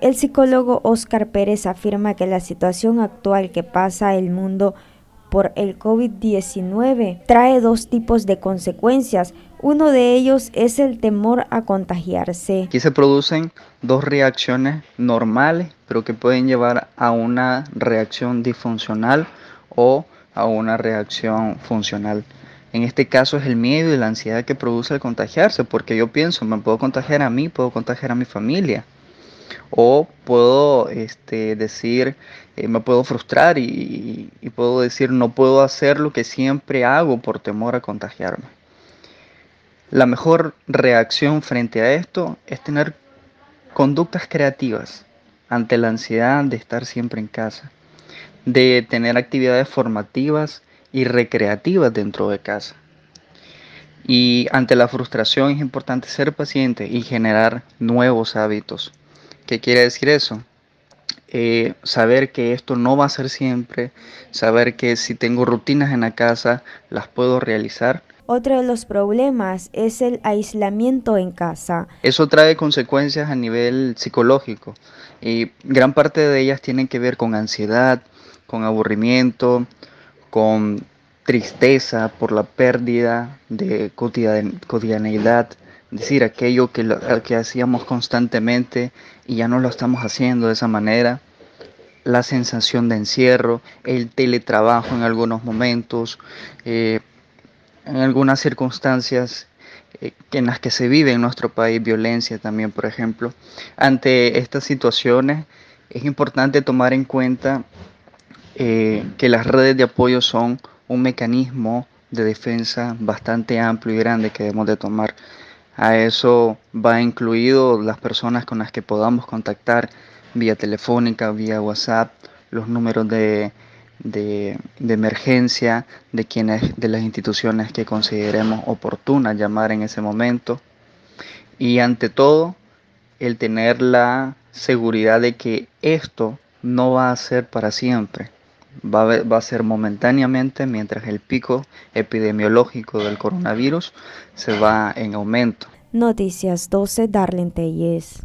El psicólogo Oscar Pérez afirma que la situación actual que pasa el mundo por el COVID-19 trae dos tipos de consecuencias. Uno de ellos es el temor a contagiarse. Aquí se producen dos reacciones normales, pero que pueden llevar a una reacción disfuncional o a una reacción funcional. En este caso es el miedo y la ansiedad que produce el contagiarse, porque yo pienso, me puedo contagiar a mí, puedo contagiar a mi familia o puedo este, decir, eh, me puedo frustrar y, y puedo decir, no puedo hacer lo que siempre hago por temor a contagiarme. La mejor reacción frente a esto es tener conductas creativas ante la ansiedad de estar siempre en casa, de tener actividades formativas y recreativas dentro de casa. Y ante la frustración es importante ser paciente y generar nuevos hábitos. ¿Qué quiere decir eso? Eh, saber que esto no va a ser siempre, saber que si tengo rutinas en la casa, las puedo realizar. Otro de los problemas es el aislamiento en casa. Eso trae consecuencias a nivel psicológico y gran parte de ellas tienen que ver con ansiedad, con aburrimiento, con tristeza por la pérdida de cotidianidad, decir aquello que, que hacíamos constantemente y ya no lo estamos haciendo de esa manera, la sensación de encierro, el teletrabajo en algunos momentos, eh, en algunas circunstancias eh, en las que se vive en nuestro país violencia también, por ejemplo. Ante estas situaciones es importante tomar en cuenta eh, que las redes de apoyo son un mecanismo de defensa bastante amplio y grande que debemos de tomar. A eso va incluido las personas con las que podamos contactar vía telefónica, vía WhatsApp, los números de, de, emergencia de quienes de las instituciones que consideremos oportunas llamar en ese momento. Y ante todo el tener la seguridad de que esto no va a ser para siempre va a, ser momentáneamente mientras el pico epidemiológico del coronavirus se va en aumento. Noticias 12 Darlene Telles.